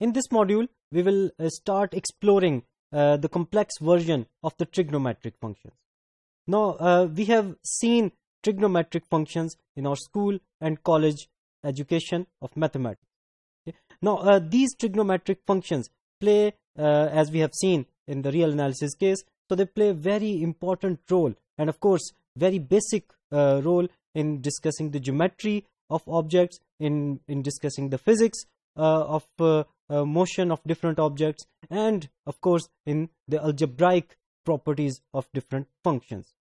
in this module we will uh, start exploring uh, the complex version of the trigonometric functions now uh, we have seen trigonometric functions in our school and college education of mathematics okay? now uh, these trigonometric functions play uh, as we have seen in the real analysis case so they play a very important role and of course very basic uh, role in discussing the geometry of objects in in discussing the physics of uh, motion of different objects and of course in the algebraic properties of different functions.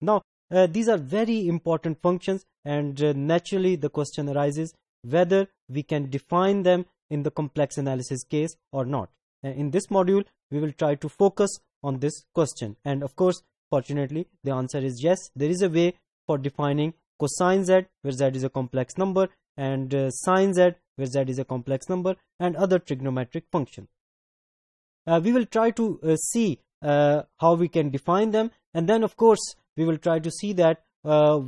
Now uh, these are very important functions and uh, naturally the question arises whether we can define them in the complex analysis case or not. Uh, in this module we will try to focus on this question and of course fortunately the answer is yes. There is a way for defining cosine z where z is a complex number and uh, sine z where z is a complex number and other trigonometric function. Uh, we will try to uh, see uh, how we can define them and then of course we will try to see that uh,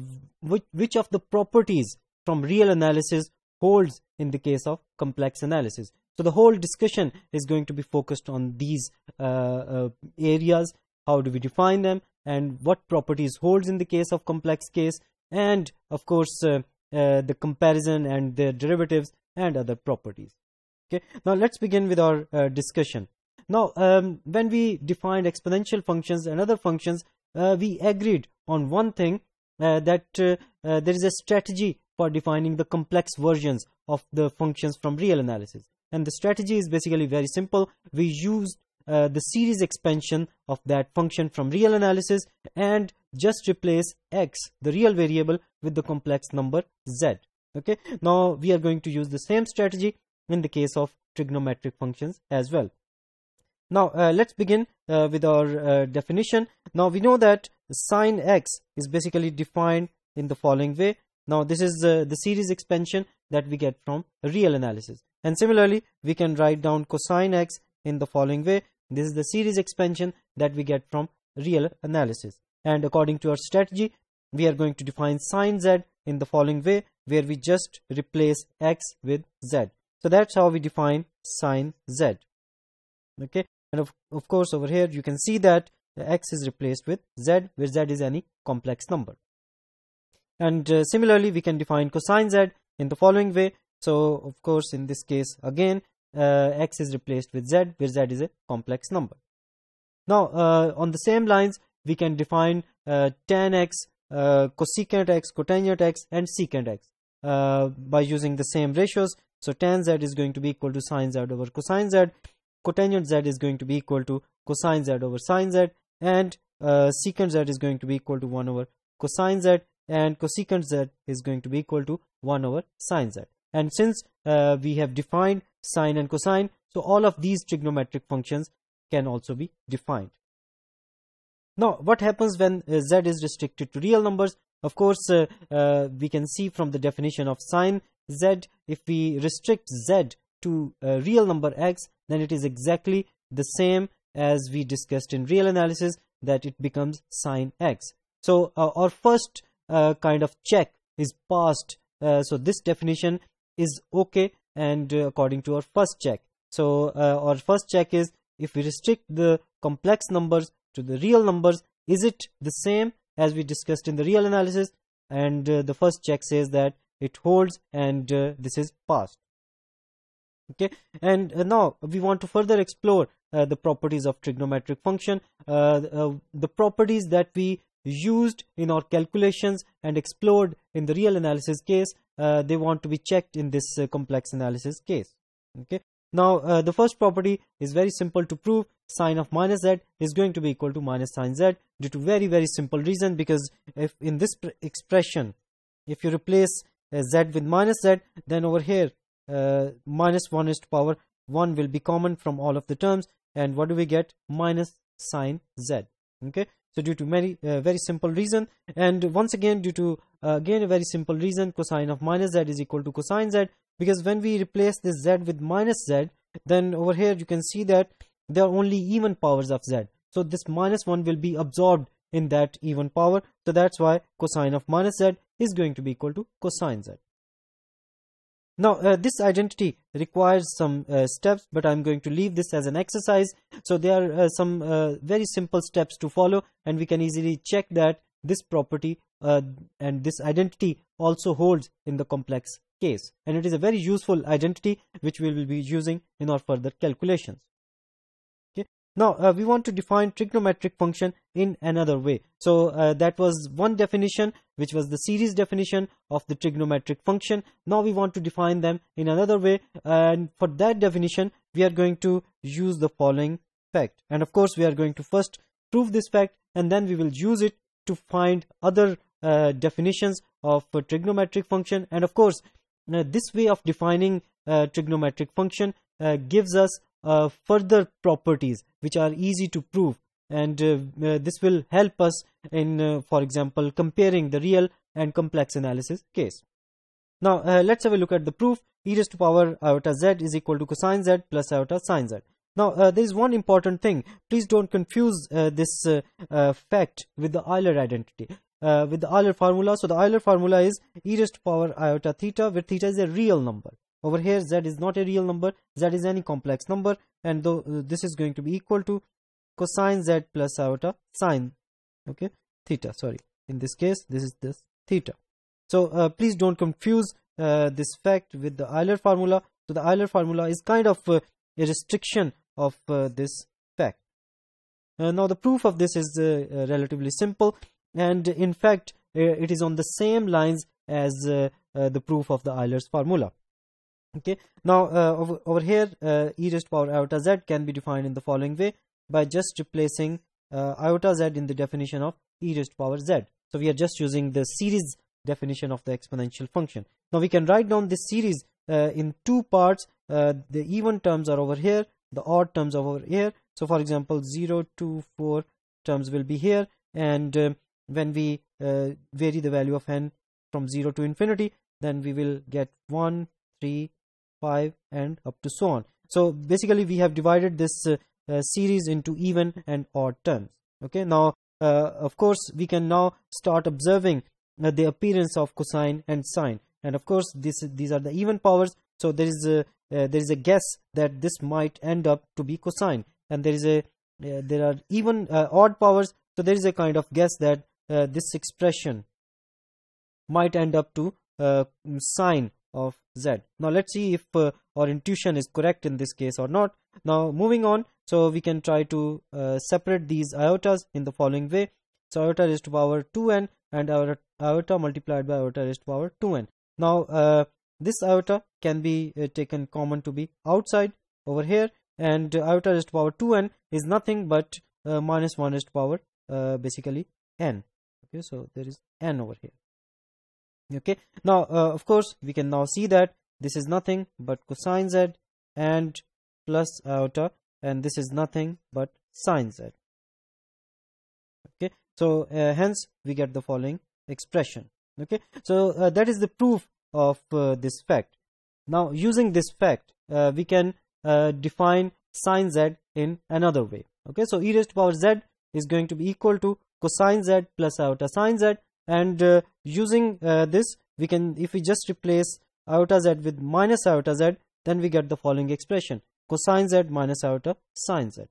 which, which of the properties from real analysis holds in the case of complex analysis. So the whole discussion is going to be focused on these uh, areas how do we define them and what properties holds in the case of complex case and of course uh, uh, the comparison and the derivatives and other properties. Okay now let's begin with our uh, discussion. Now um, when we defined exponential functions and other functions uh, we agreed on one thing uh, that uh, there is a strategy for defining the complex versions of the functions from real analysis. And the strategy is basically very simple. We used uh, the series expansion of that function from real analysis and just replace x the real variable with the complex number z. Okay? Now we are going to use the same strategy in the case of trigonometric functions as well. Now uh, let's begin uh, with our uh, definition. Now we know that sine x is basically defined in the following way. Now this is uh, the series expansion that we get from real analysis. And similarly we can write down cosine x in the following way this is the series expansion that we get from real analysis. And according to our strategy we are going to define sine z in the following way where we just replace x with z. So that's how we define sine z. Okay? And of, of course over here you can see that the x is replaced with z where z is any complex number. And uh, similarly we can define cosine z in the following way. So of course in this case again uh, x is replaced with z where z is a complex number. Now uh, on the same lines we can define uh, tan x uh, cosecant x cotangent x and secant x uh, by using the same ratios. So tan z is going to be equal to sine z over cosine z cotangent z is going to be equal to cosine z over sine z and uh, secant z is going to be equal to 1 over cosine z and cosecant z is going to be equal to 1 over sine z. And since we have defined sine and cosine. So all of these trigonometric functions can also be defined. Now what happens when uh, z is restricted to real numbers? Of course uh, uh, we can see from the definition of sine z if we restrict z to a real number x then it is exactly the same as we discussed in real analysis that it becomes sine x. So uh, our first uh, kind of check is passed. Uh, so this definition is okay and uh, according to our first check. So uh, our first check is if we restrict the complex numbers to the real numbers is it the same as we discussed in the real analysis? And uh, the first check says that it holds and this is passed. Okay? And uh, now we want to further explore uh, the properties of trigonometric function. Uh, the properties that we used in our calculations and explored in the real analysis case uh, they want to be checked in this uh, complex analysis case. Okay? Now uh, the first property is very simple to prove. Sine of minus z is going to be equal to minus sine z due to very very simple reason because if in this expression if you replace uh, z with minus z then over here uh, minus 1 is to power 1 will be common from all of the terms. And what do we get? Minus sine z. Okay so due to very uh, very simple reason and once again due to uh, again a very simple reason cosine of minus z is equal to cosine z because when we replace this z with minus z then over here you can see that there are only even powers of z. So this minus 1 will be absorbed in that even power. So that's why cosine of minus z is going to be equal to cosine z now uh, this identity requires some uh, steps but i'm going to leave this as an exercise. So there are uh, some uh, very simple steps to follow and we can easily check that this property uh, and this identity also holds in the complex case. And it is a very useful identity which we will be using in our further calculations now uh, we want to define trigonometric function in another way. So uh, that was one definition which was the series definition of the trigonometric function. Now we want to define them in another way and for that definition we are going to use the following fact. And of course we are going to first prove this fact and then we will use it to find other uh, definitions of trigonometric function and of course uh, this way of defining trigonometric function uh, gives us uh, further properties which are easy to prove. And uh, uh, this will help us in uh, for example comparing the real and complex analysis case. Now uh, let's have a look at the proof. E raised to power iota z is equal to cosine z plus iota sine z. Now uh, there is one important thing. Please don't confuse this fact with the euler identity. With the euler formula. So the euler formula is e raised to power iota theta where theta is a real number over here z is not a real number. Z is any complex number. And though uh, this is going to be equal to cosine z plus iota sine. Okay? Theta sorry. In this case this is this theta. So uh, please don't confuse uh, this fact with the Euler formula. So the Euler formula is kind of uh, a restriction of uh, this fact. Uh, now the proof of this is relatively simple. And in fact it is on the same lines as the proof of the Euler's formula okay. Now uh, over, over here uh, e raised to power iota z can be defined in the following way by just replacing uh, iota z in the definition of e raised to power z. So we are just using the series definition of the exponential function. Now we can write down this series uh, in two parts. Uh, the even terms are over here. The odd terms are over here. So for example 0 2 4 terms will be here. And uh, when we vary the value of n from 0 to infinity then we will get 1 3 5 and up to so on. So basically we have divided this uh, uh, series into even and odd terms. Okay now uh, of course we can now start observing uh, the appearance of cosine and sine. And of course this these are the even powers. So there is a uh, there is a guess that this might end up to be cosine. And there is a uh, there are even odd powers. So there is a kind of guess that this expression might end up to sine of z. Now let's see if uh, our intuition is correct in this case or not. Now moving on. So we can try to uh, separate these iotas in the following way. So iota raised to power 2n and our iota multiplied by iota raised to power 2n now uh, this iota can be uh, taken common to be outside over here. And iota raised to power 2n is nothing but uh, minus 1 raised to power uh, basically n. Okay so there is n over here okay? Now uh, of course we can now see that this is nothing but cosine z and plus iota and this is nothing but sine z. Okay? So uh, hence we get the following expression. Okay? So uh, that is the proof of uh, this fact. Now using this fact uh, we can uh, define sine z in another way. Okay? So e raised to power z is going to be equal to cosine z plus iota sine z and uh, using uh, this we can if we just replace iota z with minus iota z then we get the following expression. Cosine z minus iota sine z.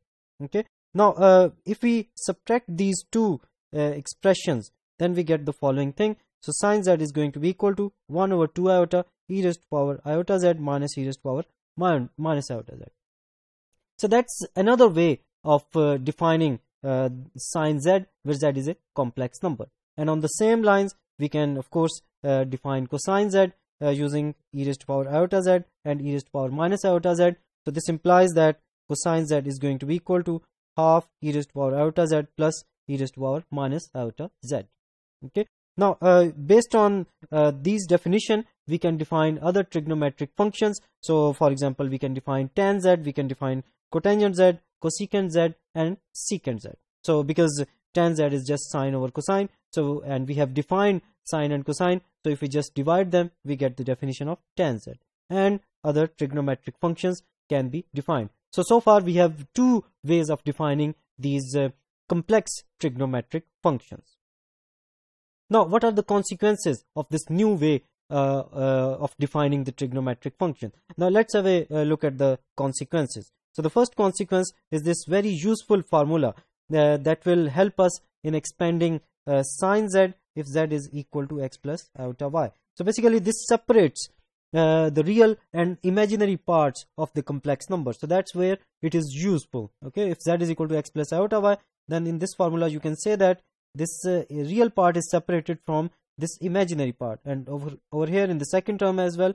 Okay? Now uh, if we subtract these two uh, expressions then we get the following thing. So sine z is going to be equal to 1 over 2 iota e raised to power iota z minus e raised to power minus iota z. So that's another way of uh, defining uh, sine z where z is a complex number and on the same lines we can of course uh, define cosine z uh, using e raised to power iota z and e raised to power minus iota z. So this implies that cosine z is going to be equal to half e raised to power iota z plus e raised to power minus iota z. Okay? Now uh, based on uh, these definition we can define other trigonometric functions. So for example we can define tan z we can define cotangent z cosecant z and secant z. So because tan z is just sine over cosine so and we have defined sine and cosine so if we just divide them we get the definition of tan z and other trigonometric functions can be defined so so far we have two ways of defining these uh, complex trigonometric functions now what are the consequences of this new way uh, uh, of defining the trigonometric function. Now let's have a, a, look at the consequences. So the first consequence is this very useful formula uh, that will help us in expanding uh, sine z if z is equal to x plus iota y. So basically this separates uh, the real and imaginary parts of the complex number. So that's where it is useful. Okay, if z is equal to x plus iota y, then in this formula you can say that this uh, real part is separated from this imaginary part and over over here in the second term as well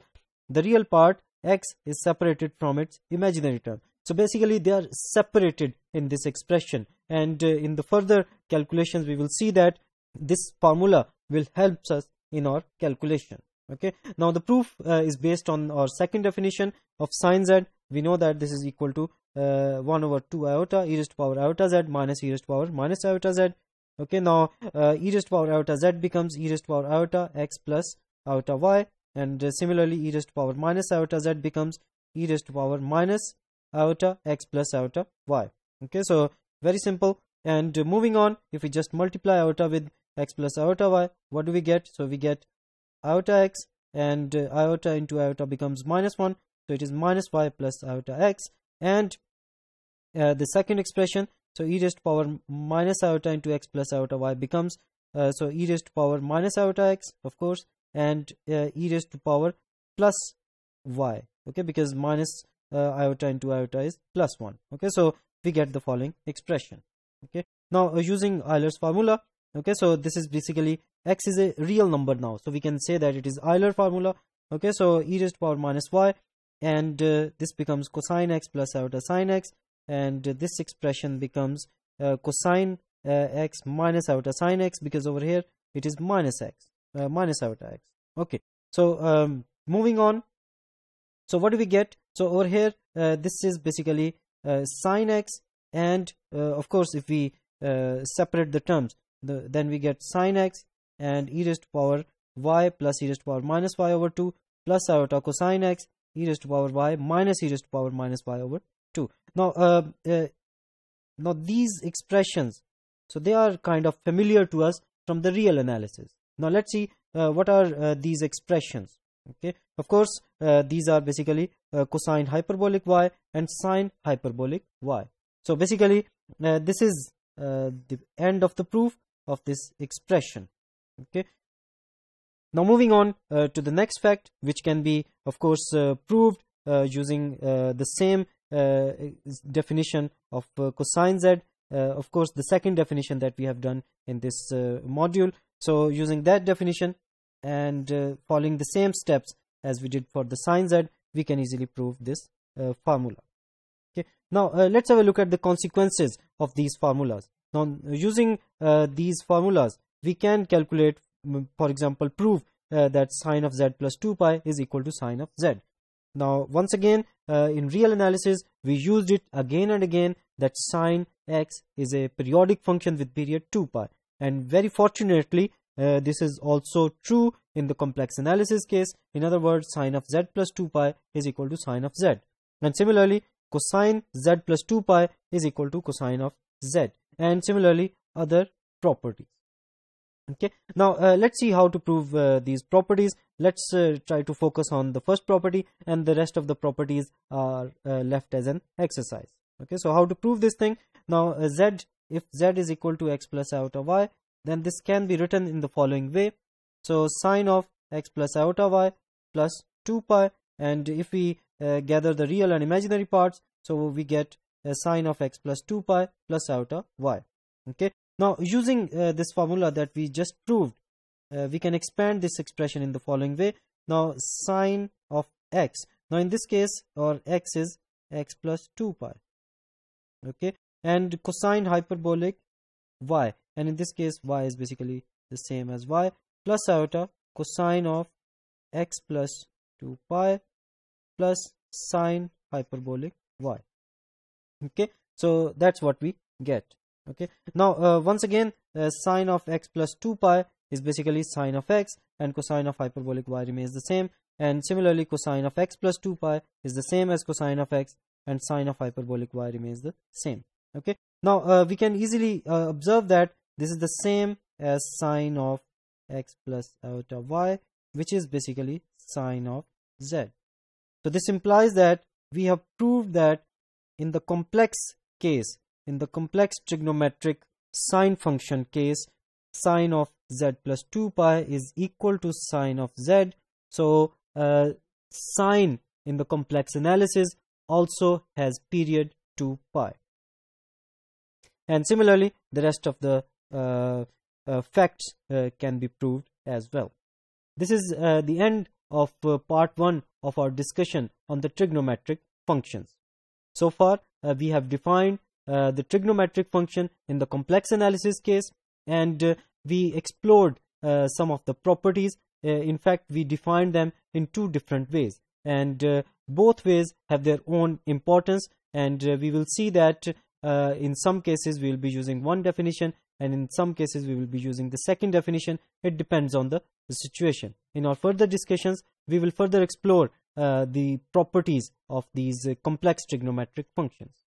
the real part x is separated from its imaginary term so basically they are separated in this expression and uh, in the further calculations we will see that this formula will help us in our calculation. Okay? Now the proof uh, is based on our second definition of sine z. We know that this is equal to uh, 1 over 2 iota e raised to power iota z minus e raised to power minus iota z. Okay? Now uh, e raised to power iota z becomes e raised to power iota x plus iota y. And uh, similarly e raised to power minus iota z becomes e raised to power minus iota x plus iota y. Okay? So very simple and uh, moving on if we just multiply iota with x plus iota y what do we get so we get iota x and uh, iota into iota becomes minus 1 so it is minus y plus iota x and uh, the second expression so e raised to power minus iota into x plus iota y becomes uh, so e raised to power minus iota x of course and uh, e raised to power plus y okay because minus uh, iota into iota is plus 1 okay so we get the following expression okay? Now uh, using Euler's formula okay so this is basically x is a real number now. So we can say that it is Euler formula okay? So e raised to power minus y and uh, this becomes cosine x plus iota sine x and this expression becomes uh, cosine uh, x minus iota sine x because over here it is minus x uh, minus iota x okay? So um, moving on. So what do we get? So over here uh, this is basically uh, sine x and uh, of course if we separate the terms the, then we get sine x and e raised to power y plus e raised to power minus y over 2 plus iota cosine x e raised to power y minus e raised to power minus y over 2 now uh, uh, now these expressions so they are kind of familiar to us from the real analysis. Now let's see uh, what are uh, these expressions okay? Of course uh, these are basically uh, cosine hyperbolic y and sine hyperbolic y. So basically this is the end of the proof of this expression. Okay? Now moving on to the next fact which can be of course proved using the same uh, definition of uh, cosine z. Uh, of course the second definition that we have done in this module. So using that definition and following the same steps as we did for the sine z we can easily prove this formula. Okay. Now let's have a look at the consequences of these formulas. Now using these formulas we can calculate for example prove uh, that sine of z plus 2 pi is equal to sine of z. Now once again uh, in real analysis we used it again and again that sine x is a periodic function with period 2 pi. And very fortunately uh, this is also true in the complex analysis case. In other words sine of z plus 2 pi is equal to sine of z. And similarly cosine z plus 2 pi is equal to cosine of z. And similarly other properties. Okay. Now uh, let's see how to prove uh, these properties. Let's uh, try to focus on the first property and the rest of the properties are uh, left as an exercise. Okay. So how to prove this thing? Now uh, z if z is equal to x plus iota y then this can be written in the following way so sine of x plus iota y plus 2 pi and if we uh, gather the real and imaginary parts so we get a sine of x plus 2 pi plus iota y okay now using uh, this formula that we just proved, uh, we can expand this expression in the following way. Now sine of x. Now in this case our x is x plus 2 pi. Okay. And cosine hyperbolic y. And in this case y is basically the same as y plus iota cosine of x plus 2 pi plus sine hyperbolic y. Okay. So that's what we get okay now uh, once again uh, sine of x plus 2 pi is basically sine of x and cosine of hyperbolic y remains the same and similarly cosine of x plus 2 pi is the same as cosine of x and sine of hyperbolic y remains the same okay now uh, we can easily uh, observe that this is the same as sine of x plus iota y which is basically sine of z. So this implies that we have proved that in the complex case, in the complex trigonometric sine function case, sine of z plus 2 pi is equal to sine of z. So uh, sine in the complex analysis also has period 2 pi. And similarly, the rest of the facts uh, can be proved as well. This is uh, the end of uh, part 1 of our discussion on the trigonometric functions. So far, uh, we have defined uh, the trigonometric function in the complex analysis case and uh, we explored uh, some of the properties. Uh, in fact, we defined them in two different ways and uh, both ways have their own importance and we will see that in some cases we will be using one definition and in some cases we will be using the second definition. It depends on the, the situation. In our further discussions, we will further explore uh, the properties of these uh, complex trigonometric functions.